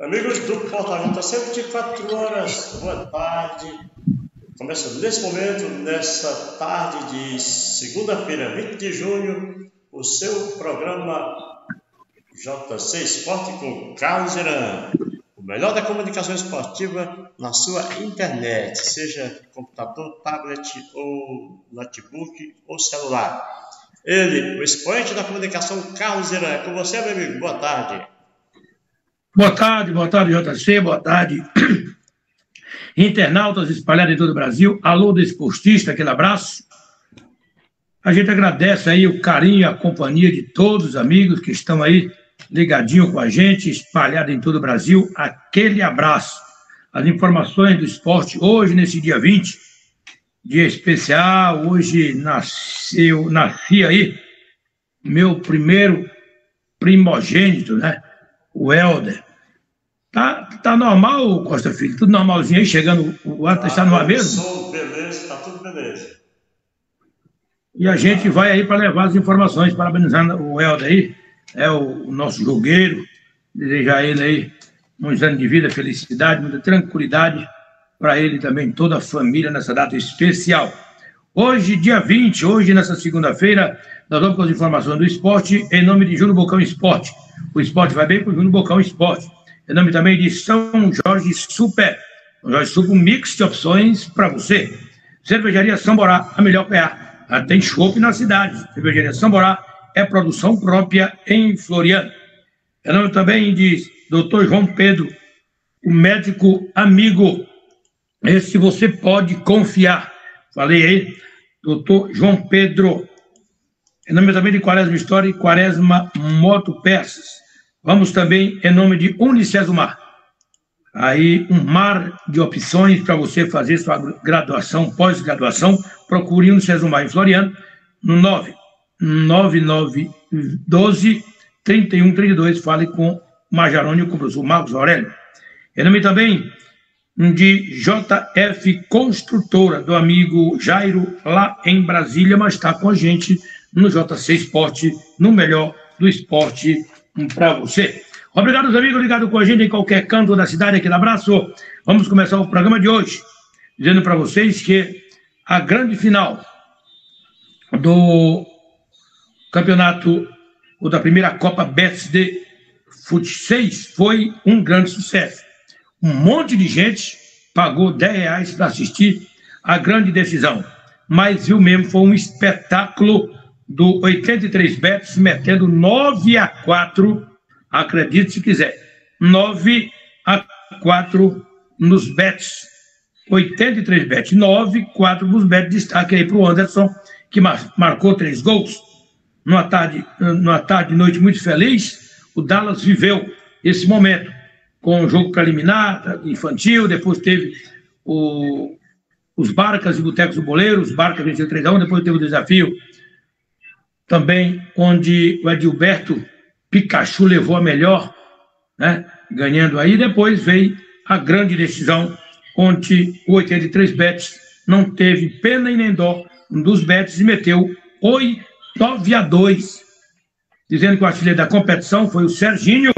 Amigos do Portal Junta, 124 horas, boa tarde. Começa nesse momento, nessa tarde de segunda-feira, 20 de junho, o seu programa JC Esporte com Carlos Geran. O melhor da comunicação esportiva na sua internet, seja computador, tablet ou notebook ou celular. Ele, o expoente da comunicação, Carlos Geran. É com você, meu amigo. Boa tarde. Boa tarde, boa tarde, JC, boa tarde. Internautas espalhados em todo o Brasil, alô do esportista, aquele abraço. A gente agradece aí o carinho a companhia de todos os amigos que estão aí ligadinho com a gente, espalhado em todo o Brasil. Aquele abraço. As informações do esporte hoje, nesse dia 20, dia especial. Hoje nasceu, nasci aí, meu primeiro primogênito, né? O Helder. Tá, tá normal, Costa Filho? Tudo normalzinho aí, chegando, o ar está no ar mesmo? Som, beleza, tá tudo beleza. E a gente vai aí para levar as informações, parabenizando o Helder aí, é o, o nosso jogueiro, desejar a ele aí muitos anos de vida, felicidade, muita tranquilidade para ele também, toda a família nessa data especial. Hoje, dia 20, hoje, nessa segunda-feira, nós vamos com as informações do esporte, em nome de Júnior Bocão Esporte. O esporte vai bem com o Júnior Bocão Esporte. Em nome também de São Jorge Super. São Jorge Super, um mix de opções para você. Cervejaria Samborá, a melhor PA. Ela tem chopp na cidade. Cervejaria Samborá é produção própria em Floriano. Em nome também de Dr. João Pedro, o médico amigo. Esse você pode confiar. Falei aí, doutor João Pedro. Em nome também de Quaresma História e Quaresma Motopeças. Vamos também em nome de Unicesumar. Aí, um mar de opções para você fazer sua graduação, pós-graduação. Procure Unicesumar em Floriano, no 99912 3132. Fale com Majarônio, com o professor Marcos Aurélio. Em nome também de JF Construtora, do amigo Jairo, lá em Brasília, mas está com a gente no JC Esporte, no melhor do esporte para você. Obrigado, amigos ligados com a gente em qualquer canto da cidade. Aquele abraço. Vamos começar o programa de hoje dizendo para vocês que a grande final do campeonato ou da primeira Copa Bets de Fute 6 foi um grande sucesso. Um monte de gente pagou 10 reais para assistir a grande decisão. Mas viu mesmo, foi um espetáculo do 83 Bets metendo 9 a 4, acredite se quiser, 9 a 4 nos bets. 83 bets, 9, 4 nos bets. Destaque aí para o Anderson, que mar marcou três gols. Numa tarde, numa tarde noite muito feliz, o Dallas viveu esse momento com o jogo preliminar, infantil, depois teve o, os Barcas e Botecos do Boleiro, os Barcas venceu 3 a 1, depois teve o desafio também onde o Edilberto Pikachu levou a melhor, né, ganhando aí. Depois veio a grande decisão, onde o 83 Betis não teve pena e nem dó dos Betis e meteu 8 a 2, dizendo que o artilheiro da competição foi o Serginho,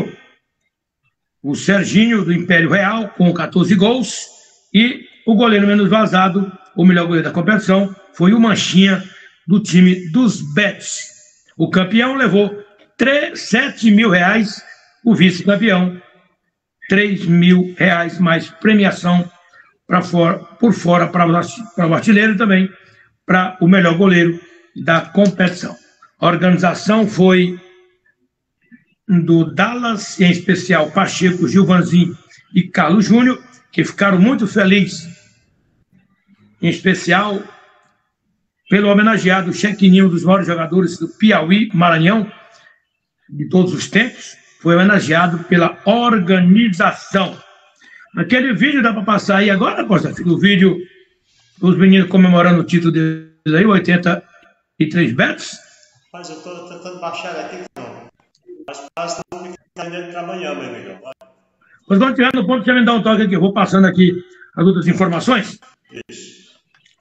o Serginho do Império Real, com 14 gols, e o goleiro menos vazado, o melhor goleiro da competição, foi o Manchinha, do time dos Bets. O campeão levou 3, 7 mil reais, o vice-campeão 3 mil reais mais premiação para por fora para o artilheiro também, para o melhor goleiro da competição. A organização foi do Dallas, em especial Pacheco, Gilvanzinho e Carlos Júnior, que ficaram muito felizes, em especial pelo homenageado Chequininho, um dos maiores jogadores do Piauí, Maranhão, de todos os tempos, foi homenageado pela organização. Aquele vídeo dá para passar aí agora, Costa Filho, o vídeo dos meninos comemorando o título deles aí, 83 betos. Mas eu estou tentando baixar aqui, Mas parece que não fica para amanhã, meu amigo. Mas quando tiver no ponto, você me dá um toque aqui, eu vou passando aqui as outras informações. Isso.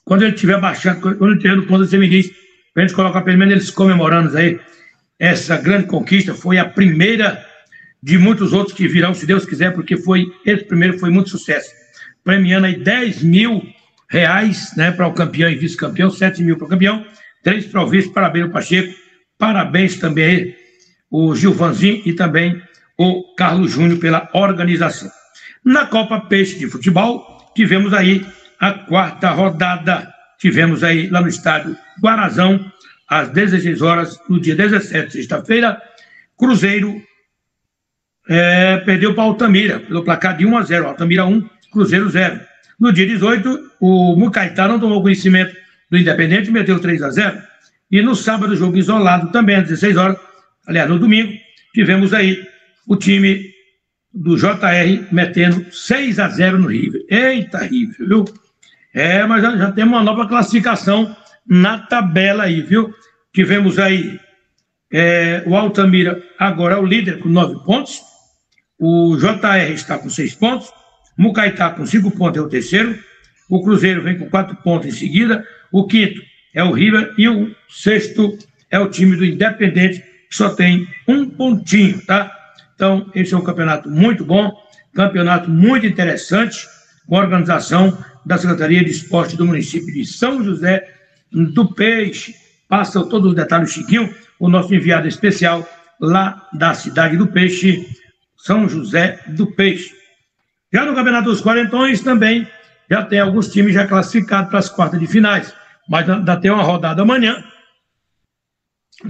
Quando ele estiver baixando, quando ele estiver no ponto, você me diz, para a gente colocar pelo menos eles comemorando aí. essa grande conquista, foi a primeira de muitos outros que virão, se Deus quiser, porque foi esse primeiro foi muito sucesso. Premiando aí 10 mil reais né, para o campeão e vice-campeão, 7 mil para o campeão, 3 para o vice, parabéns Pacheco, parabéns também o Gilvanzinho e também o Carlos Júnior pela organização. Na Copa Peixe de Futebol, tivemos aí a quarta rodada. Tivemos aí lá no estádio Guarazão, às 16 horas, no dia 17, sexta-feira, Cruzeiro é, perdeu para Altamira, pelo placar de 1 a 0. Altamira 1, Cruzeiro 0. No dia 18, o Mucaitá não tomou conhecimento do Independente, meteu 3 a 0. E no sábado, jogo isolado, também às 16 horas, aliás, no domingo, tivemos aí o time do JR metendo 6 a 0 no River. Eita, River, viu? É, mas já, já temos uma nova classificação na tabela aí, viu? Tivemos aí é, o Altamira agora é o líder com 9 pontos, o JR está com seis pontos. Mucaitá com cinco pontos é o terceiro. O Cruzeiro vem com quatro pontos em seguida. O quinto é o River. E o sexto é o time do Independente, só tem um pontinho, tá? Então, esse é um campeonato muito bom, campeonato muito interessante, com a organização da Secretaria de Esporte do município de São José do Peixe. Passa todos os detalhes, Chiquinho, o nosso enviado especial lá da cidade do Peixe, são José do Peixe. Já no Campeonato dos Quarentões também já tem alguns times já classificados para as quartas de finais, mas ainda tem uma rodada amanhã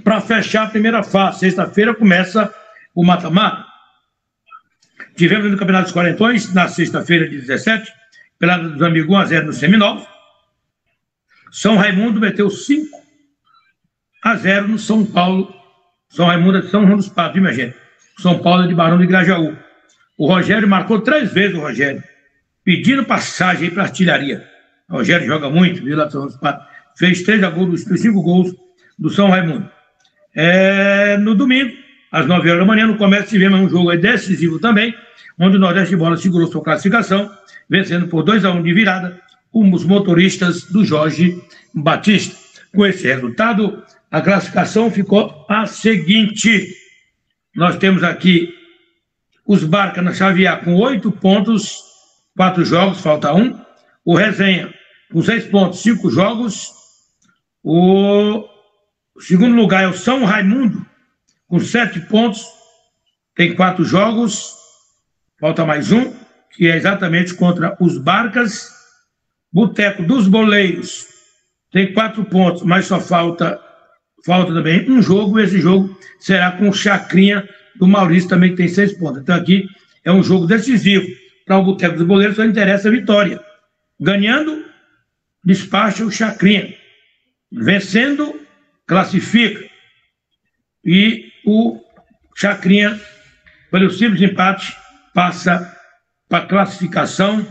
para fechar a primeira fase. Sexta-feira começa o mata-mata. Tivemos no Campeonato dos Quarentões, na sexta-feira de 17, pelada dos amigos 1x0 no Seminovos. São Raimundo meteu 5 a 0 no São Paulo. São Raimundo é de São João dos Patos, minha gente? São Paulo de Barão de Grajaú. O Rogério marcou três vezes o Rogério, pedindo passagem para artilharia. O Rogério joga muito, viu, lá São Fez três gols dos cinco gols do São Raimundo. É, no domingo, às nove horas da manhã, no comércio, tivemos um jogo decisivo também, onde o Nordeste de Bola segurou sua classificação, vencendo por 2 a 1 um de virada os motoristas do Jorge Batista. Com esse resultado, a classificação ficou a seguinte: nós temos aqui os Barca na Xavier com oito pontos, quatro jogos, falta um. O Resenha com seis pontos, cinco jogos. O segundo lugar é o São Raimundo com sete pontos, tem quatro jogos. Falta mais um, que é exatamente contra os Barcas. Boteco dos Boleiros tem quatro pontos, mas só falta falta também um jogo, esse jogo será com o Chacrinha do Maurício também, que tem seis pontos. Então aqui é um jogo decisivo para o Boteco dos Boleiros, só interessa a vitória. Ganhando, despacha o Chacrinha. Vencendo, classifica. E o Chacrinha, pelo simples empate, passa para classificação,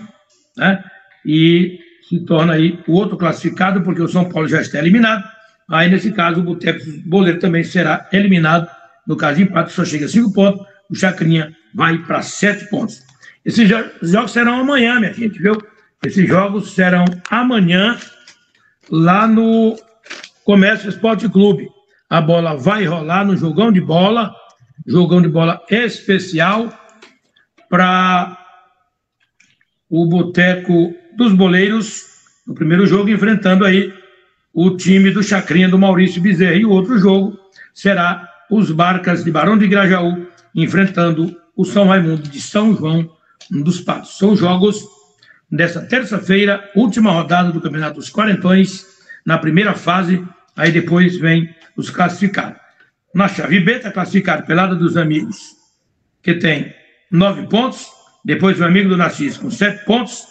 né? E se torna aí o outro classificado, porque o São Paulo já está eliminado Aí, nesse caso, o Boteco Boleiro também será eliminado. No caso de empate, só chega a cinco pontos. O Chacrinha vai para sete pontos. Esses jogos serão amanhã, minha gente, viu? Esses jogos serão amanhã lá no Comércio Esporte Clube. A bola vai rolar no jogão de bola, jogão de bola especial para o Boteco dos Boleiros, no primeiro jogo, enfrentando aí o time do Chacrinha do Maurício Bezerra. E o outro jogo será os Barcas de Barão de Grajaú enfrentando o São Raimundo de São João dos Passos. São jogos dessa terça-feira, última rodada do Campeonato dos Quarentões, na primeira fase, aí depois vem os classificados. Na chave B está classificado Pelada dos Amigos, que tem nove pontos, depois o Amigo do Narciso com sete pontos,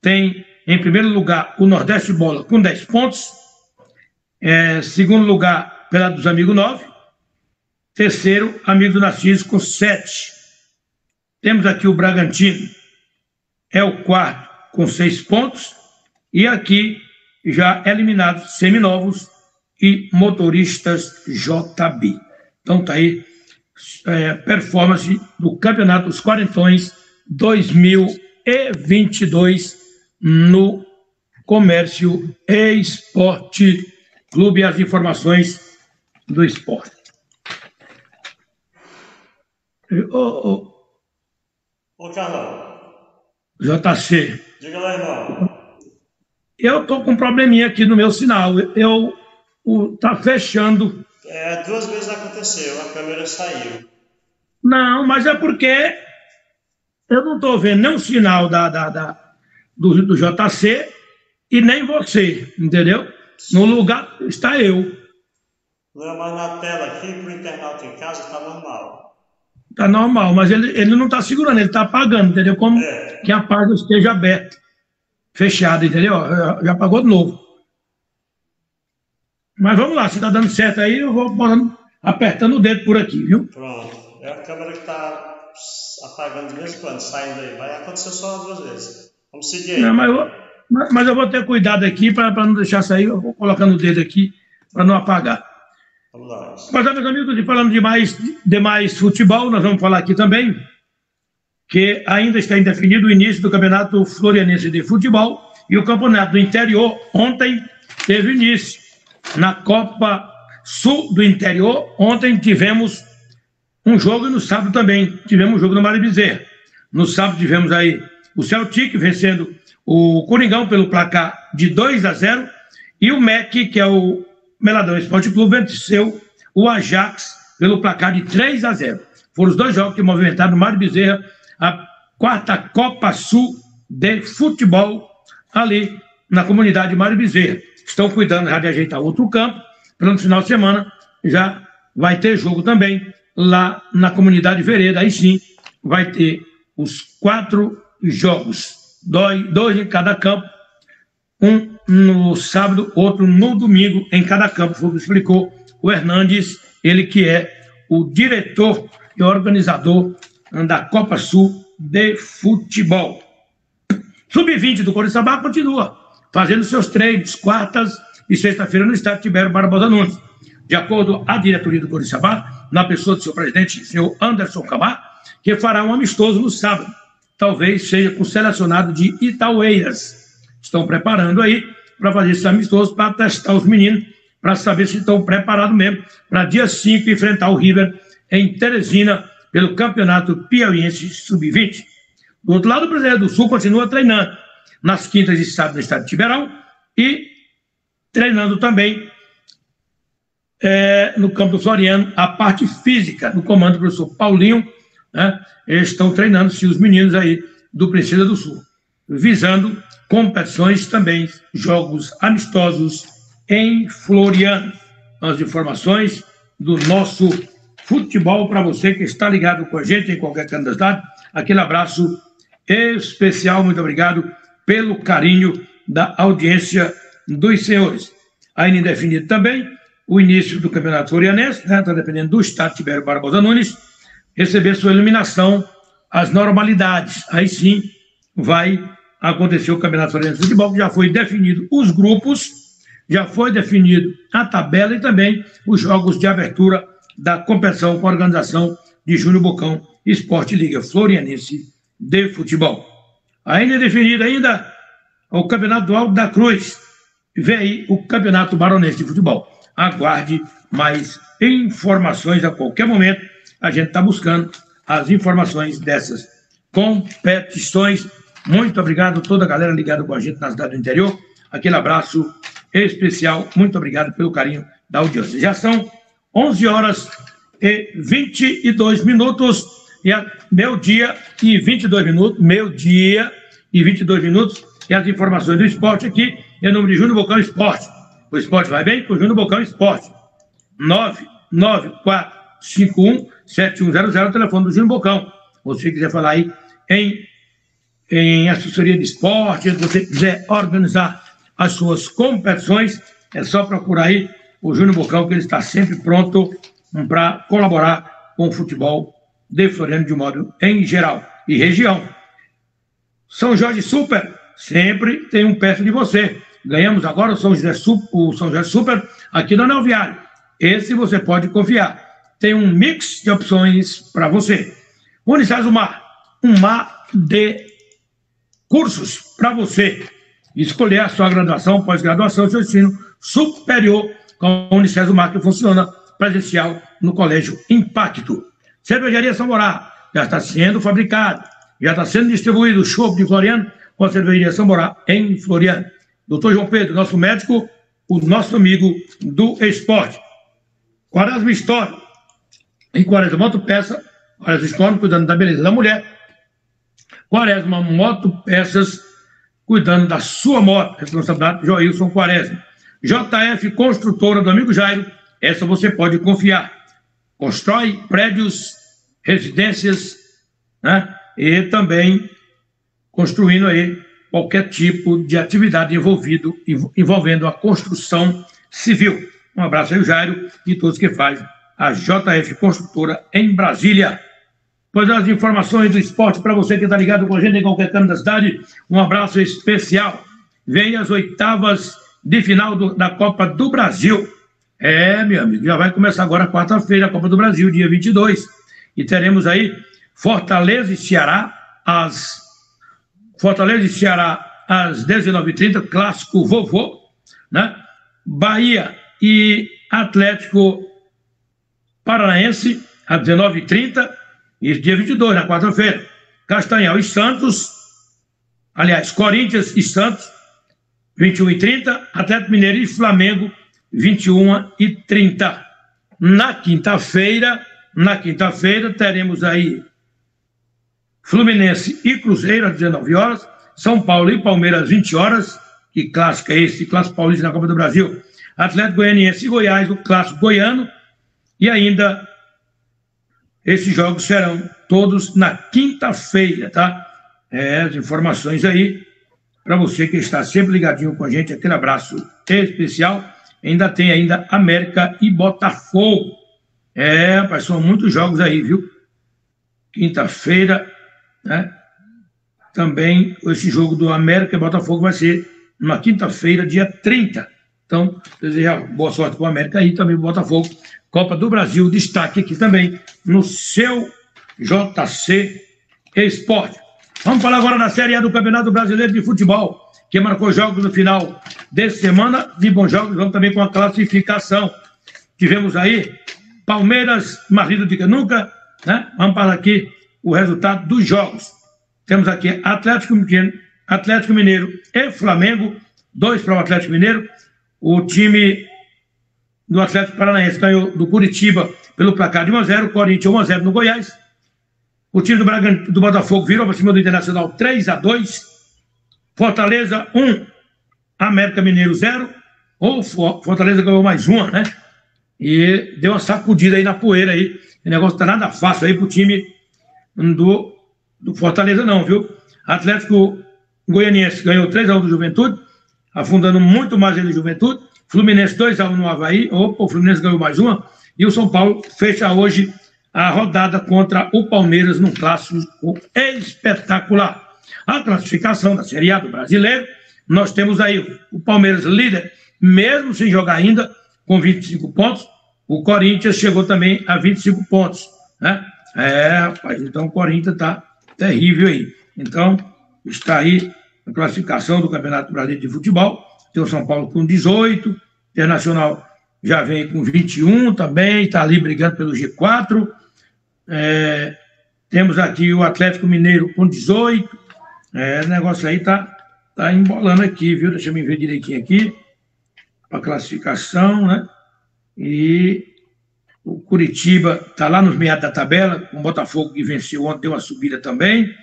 tem em primeiro lugar o Nordeste Bola com dez pontos, é, segundo lugar, pela dos Amigos 9. Terceiro, Amigo do Narciso com 7. Temos aqui o Bragantino, é o quarto com 6 pontos. E aqui, já eliminados, seminovos e motoristas JB. Então tá aí, é, performance do Campeonato dos Quarentões 2022 no comércio e esporte Clube as informações do esporte. Ô, ô, Ô, Carlão. JC. Diga lá, irmão. Eu tô com um probleminha aqui no meu sinal. Eu o, tá fechando. É, duas vezes aconteceu, a câmera saiu. Não, mas é porque eu não estou vendo nem o sinal da, da, da do, do JC e nem você, entendeu? No lugar está eu. Não, mas na tela aqui, para o internauta em casa, está normal. Está normal, mas ele, ele não está segurando, ele está apagando, entendeu? Como é. que a página esteja aberta, fechada, entendeu? Já, já apagou de novo. Mas vamos lá, se está dando certo aí, eu vou botando, apertando o dedo por aqui, viu? Pronto. É a câmera que está apagando de vez em quando, saindo aí. Vai acontecer só duas vezes. Vamos seguir aí. Não, mas, eu, mas, eu vou ter cuidado aqui para não deixar sair. Eu vou colocando o dedo aqui para não apagar. Vamos lá. Mas, meus amigos, e falando de mais, de mais futebol, nós vamos falar aqui também que ainda está indefinido o início do Campeonato Florianense de Futebol e o Campeonato do Interior ontem teve início. Na Copa Sul do Interior, ontem tivemos um jogo e no sábado também tivemos um jogo no Mário Bezerra. No sábado tivemos aí o Celtic vencendo o Coringão pelo placar de 2 a 0 e o MEC, que é o Meladão Esporte Clube, venceu o Ajax pelo placar de 3 a 0. Foram os dois jogos que movimentaram no Mário Bezerra a quarta Copa Sul de futebol ali na comunidade Mário Bezerra. Estão cuidando já de ajeitar outro campo, para no final de semana já vai ter jogo também lá na comunidade Vereda. Aí sim vai ter os quatro jogos, dois, dois em cada campo, um no sábado, outro no domingo, em cada campo, foi o que explicou. O Hernandes, ele que é o diretor e organizador da Copa Sul de Futebol. Sub-20 do Coriçaba continua fazendo seus treinos quartas e sexta-feira no estádio Tibério Barbosa Nunes. De acordo a diretoria do Coriçaba, na pessoa do seu presidente, senhor Anderson Camar, que fará um amistoso no sábado. Talvez seja com o selecionado de Itaueiras. Estão preparando aí para fazer esse amistoso, para testar os meninos, para saber se estão preparados mesmo, para dia 5 enfrentar o River em Teresina, pelo Campeonato Piauiense Sub-20. Do outro lado, o Brasileiro do Sul continua treinando nas quintas e sábados no estado de Tiberão e treinando também é, no campo do Floriano, a parte física, no comando do professor Paulinho, né, eles estão treinando se os meninos aí do Princesa do Sul, visando competições também, jogos amistosos em Floriano. As informações do nosso futebol para você que está ligado com a gente em qualquer candidato. Aquele abraço especial, muito obrigado pelo carinho da audiência dos senhores. Ainda indefinido também, o início do Campeonato Florianense, está né, dependendo do Estado Tibério Barbosa Nunes, receber sua eliminação às normalidades. Aí sim vai acontecer o Campeonato Florianense de Futebol, que já foi definido os grupos, já foi definido a tabela e também os jogos de abertura da competição com a organização de Júnior Bocão Esporte Liga Florianense de Futebol. Ainda é definido ainda o Campeonato do Alto da Cruz. Vem aí o Campeonato Baronense de Futebol aguarde mais informações a qualquer momento. A gente está buscando as informações dessas competições. Muito obrigado a toda a galera ligada com a gente na cidade do interior. Aquele abraço especial. Muito obrigado pelo carinho da audiência. Já são 11 horas e 22 minutos. E a, meu dia e 22 minutos. Meu dia e 22 minutos. E as informações do esporte aqui, em nome de Júnior Bocão Esporte o esporte vai bem? Com o Júnior Bocão Esporte. 994517100 é o telefone do Júnior Bocão. Você quiser falar aí em, em assessoria de esporte, se você quiser organizar as suas competições, é só procurar aí o Júnior Bocão, que ele está sempre pronto para colaborar com o futebol de Floriano de modo em geral e região. São Jorge Super sempre tem um perto de você. Ganhamos agora o São José, o São Super aqui no Anel Viário. Esse você pode confiar. Tem um mix de opções para você. Unicés Mar, um mar de cursos para você escolher a sua graduação, pós-graduação, seu ensino superior com a Unicés Mar, que funciona presencial no Colégio Impacto. Cervejaria Samorá já está sendo fabricado, já está sendo distribuído o chopp de Floriano com a Cervejaria Samorá em Floriano. Doutor João Pedro, nosso médico, o nosso amigo do esporte. Quaresma História. Em Quaresma Motopeça, Quaresma História cuidando da beleza da mulher. Quaresma Motopeças cuidando da sua moto. Responsabilidade Joilson Quaresma. JF Construtora do amigo Jairo. Essa você pode confiar. Constrói prédios, residências, né? E também construindo aí qualquer tipo de atividade envolvido, envolvendo a construção civil. Um abraço aí, Jairo, e todos que fazem a JF Construtora em Brasília. Pois as informações do esporte para você que está ligado com a gente em qualquer canto da cidade, um abraço especial. Vem as oitavas de final do, da Copa do Brasil. É, meu amigo, já vai começar agora quarta-feira a Copa do Brasil, dia 22. E teremos aí Fortaleza e Ceará, às Fortaleza e Ceará às 19h30, clássico vovô, né? Bahia e Atlético Paranaense às 19h30, e dia 22, na quarta-feira. Castanhal e Santos, aliás, Corinthians e Santos, 21 e 30, Atlético Mineiro e Flamengo, 21 e 30. Na quinta-feira, na quinta-feira, teremos aí Fluminense e Cruzeiro às 19 horas, São Paulo e Palmeiras às 20 horas, que clássico é esse, clássico paulista na Copa do Brasil, Atlético Goianiense e Goiás, o clássico goiano, e ainda esses jogos serão todos na quinta-feira, tá? É, as informações aí para você que está sempre ligadinho com a gente, aquele abraço especial. Ainda tem ainda América e Botafogo. É, rapaz, são muitos jogos aí, viu? Quinta-feira, né? Também esse jogo do América e Botafogo vai ser numa quinta-feira, dia 30. Então, desejar boa sorte para o América e também o Botafogo. Copa do Brasil, destaque aqui também no seu JC Esporte. Vamos falar agora da Série A do Campeonato Brasileiro de Futebol, que marcou jogos no final de semana, de bons jogos, vamos também com a classificação. Tivemos aí Palmeiras, marido de nunca, né? Vamos para aqui o resultado dos jogos. Temos aqui Atlético Mineiro, Atlético Mineiro e Flamengo, dois para o Atlético Mineiro. O time do Atlético Paranaense ganhou do Curitiba pelo placar de 1x0, Corinthians 1x0 no Goiás. O time do, Braga, do Botafogo virou para cima do Internacional 3x2. Fortaleza 1, América Mineiro 0. Ou Fortaleza ganhou mais uma, né? E deu uma sacudida aí na poeira aí. O negócio tá nada fácil aí pro time do, do Fortaleza, não, viu? Atlético Goianiense ganhou 3x1 do Juventude, afundando muito mais ele Juventude. Fluminense 2x1 no Havaí. Opa, o Fluminense ganhou mais uma. E o São Paulo fecha hoje a rodada contra o Palmeiras num clássico espetacular. A classificação da Série A do Brasileiro, nós temos aí o Palmeiras líder, mesmo sem jogar ainda, com 25 pontos. O Corinthians chegou também a 25 pontos. Né? É, rapaz, então o Corinthians está terrível aí. Então, está aí a classificação do Campeonato Brasileiro de Futebol. Tem o São Paulo com 18, Internacional já vem com 21 também, está ali brigando pelo G4. É, temos aqui o Atlético Mineiro com 18. É, o negócio aí tá, tá embolando aqui, viu? Deixa eu me ver direitinho aqui. A classificação, né? E o Curitiba está lá nos meados da tabela, o Botafogo que venceu ontem, deu uma subida também.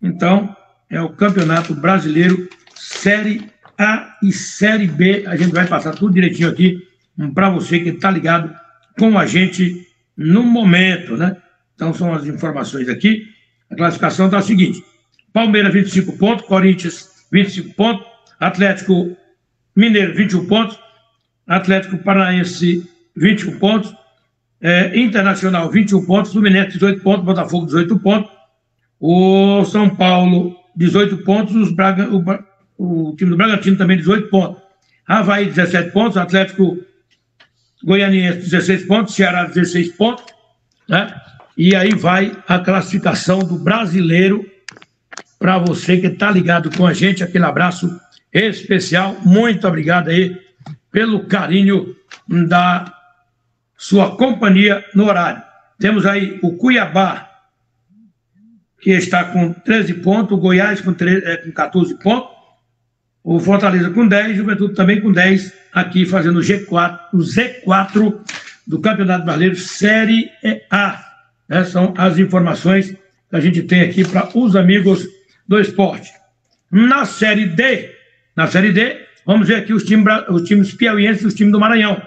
Então, é o Campeonato Brasileiro Série A e Série B. A gente vai passar tudo direitinho aqui para você que está ligado com a gente no momento, né? Então, são as informações aqui. A classificação está a seguinte: Palmeiras, 25 pontos, Corinthians, 25 pontos, Atlético Mineiro, 21 pontos, Atlético Paranaense, 21 pontos, é, Internacional, 21 pontos, Fluminense, 18 pontos, Botafogo, 18 pontos, o São Paulo, 18 pontos, os Braga, o, o time do Bragantino também, 18 pontos, Havaí, 17 pontos, Atlético Goianiense, 16 pontos, Ceará, 16 pontos, né? E aí vai a classificação do brasileiro para você que está ligado com a gente. Aquele abraço especial. Muito obrigado aí pelo carinho da sua companhia no horário. temos aí o Cuiabá, que está com 13 pontos, o Goiás com, 13, é, com 14 pontos, o Fortaleza com 10, Juventude também com 10, aqui fazendo o G4, o Z4 do Campeonato Brasileiro Série A. Essas são as informações que a gente tem aqui para os amigos do esporte. Na Série D, na Série D, vamos ver aqui os times, os times piauienses e os times do Maranhão.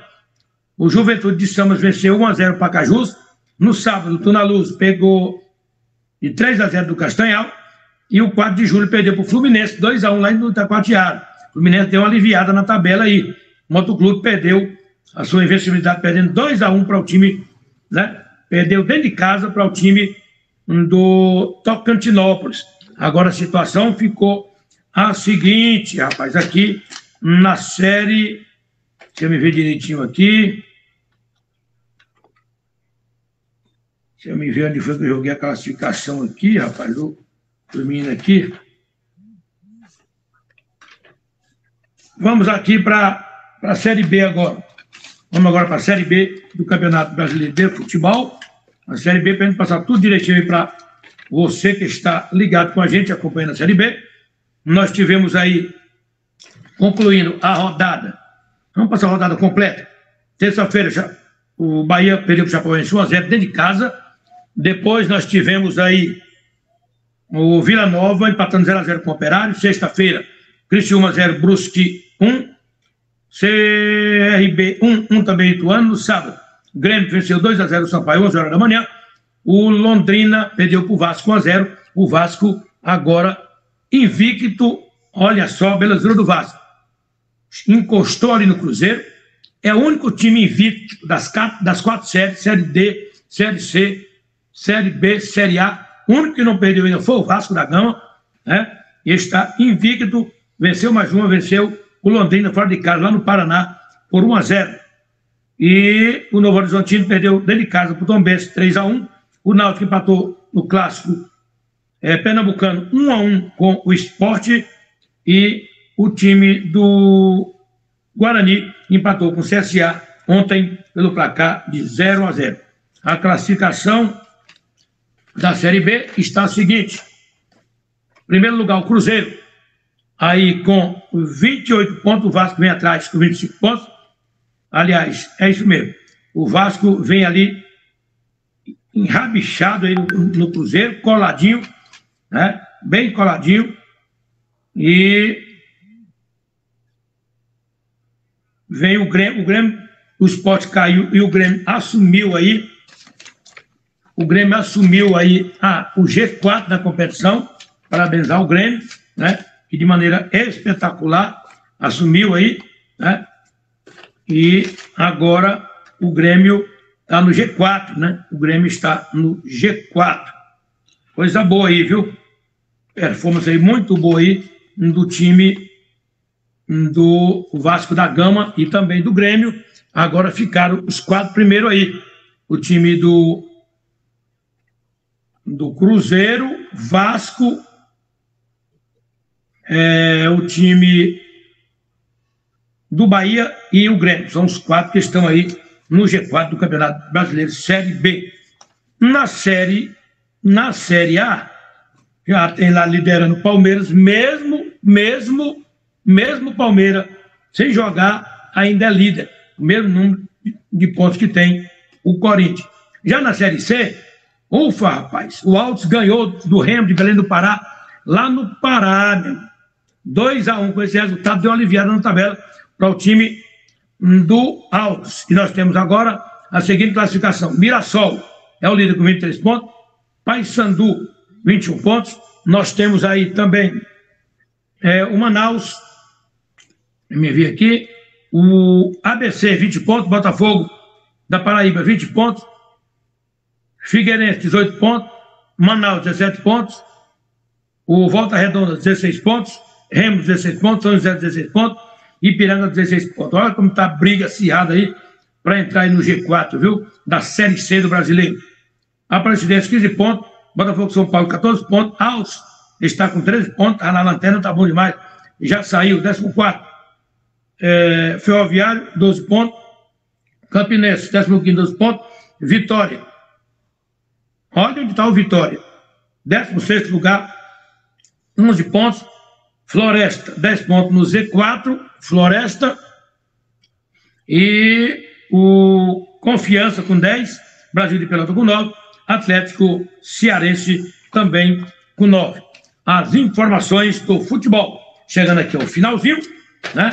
O Juventude de Samas venceu 1x0 para Cajus. No sábado, o Tuna Luz pegou de 3 a 0 do Castanhal. E o 4 de julho perdeu para o Fluminense, 2 a 1 lá no Itacoatiara. O Fluminense deu uma aliviada na tabela aí. O Motoclube perdeu a sua invencibilidade, perdendo 2 a 1 para o time, né? Perdeu dentro de casa para o time do Tocantinópolis. Agora a situação ficou a seguinte, rapaz, aqui na série. Deixa eu me ver direitinho aqui. Deixa eu me ver onde foi que eu joguei a classificação aqui, rapaz, do, aqui. Vamos aqui para a Série B agora. Vamos agora para a Série B do Campeonato Brasileiro de Futebol. A Série B, para a gente passar tudo direitinho aí para você que está ligado com a gente, acompanhando a Série B. Nós tivemos aí, concluindo a rodada. Vamos passar a rodada completa. Terça-feira, o Bahia perdeu para o Chapecoense 1 a 0 dentro de casa. Depois nós tivemos aí o Vila Nova empatando 0 a 0 com o Operário. Sexta-feira, Criciúma 0, Brusque 1. CRB 1, 1 também Ituano. No sábado, Grêmio venceu 2 a 0 o Sampaio, 11 horas da manhã. O Londrina perdeu para o Vasco 1 a 0. O Vasco agora invicto. Olha só a belezura do Vasco. Encostou ali no Cruzeiro. É o único time invicto das, das quatro séries, Série D, Série C, Série B, Série A. O único que não perdeu ainda foi o Vasco da Gama, né? E está invicto, venceu mais uma, venceu o Londrina fora de casa, lá no Paraná, por 1 a 0. E o Novo Horizontino perdeu dentro de casa para o Tom Benz, 3 a 1. O Náutico empatou no clássico é, pernambucano 1 a 1 com o Esporte e o time do Guarani empatou com o CSA ontem pelo placar de 0 a 0. A classificação da Série B está a seguinte: primeiro lugar, o Cruzeiro, aí com 28 pontos, o Vasco vem atrás com 25 pontos. Aliás, é isso mesmo. O Vasco vem ali enrabichado aí no, no Cruzeiro, coladinho, né? Bem coladinho. E vem o Grêmio, o Grêmio, o esporte caiu e o Grêmio assumiu aí o Grêmio assumiu aí ah, o G4 da competição, parabenizar o Grêmio, né? Que de maneira espetacular assumiu aí, né? E agora o Grêmio está no G4, né? O Grêmio está no G4. Coisa boa aí, viu? Performance aí muito boa aí do time do Vasco da Gama e também do Grêmio. Agora ficaram os quatro primeiros aí. O time do do Cruzeiro, Vasco, é, o time do Bahia e o Grêmio. São os quatro que estão aí no G4 do Campeonato Brasileiro Série B. Na série, na série A, já tem lá liderando Palmeiras, mesmo, mesmo, mesmo Palmeiras, sem jogar, ainda é líder. O mesmo número de pontos que tem o Corinthians. Já na série C, Ufa, rapaz. O Altos ganhou do Remo de Belém do Pará, lá no Pará, meu. 2 a 1 um, com esse resultado, deu uma aliviada na tabela para o time do Altos. E nós temos agora a seguinte classificação: Mirassol é o líder com 23 pontos, Paysandu, 21 pontos. Nós temos aí também é, o Manaus, me vi aqui, o ABC, 20 pontos, Botafogo da Paraíba, 20 pontos. Figueirense, 18 pontos. Manaus, 17 pontos. O Volta Redonda, 16 pontos. Remo, 16 pontos. São José, 16 pontos. Ipiranga, 16 pontos. Olha como está a briga acirrada aí para entrar aí no G4, viu? Da Série C do brasileiro. Aparecidense, 15 pontos. Botafogo São Paulo, 14 pontos. Alves está com 13 pontos. Está na lanterna, tá bom demais. Já saiu, 14. É, Ferroviário, 12 pontos. Campinense, 15, 12 pontos. Vitória, Olha onde está o Vitória. 16 lugar, 11 pontos. Floresta, 10 pontos no Z4. Floresta. E o Confiança com 10. Brasil de Pelota com 9. Atlético Cearense também com 9. As informações do futebol. Chegando aqui ao finalzinho, né?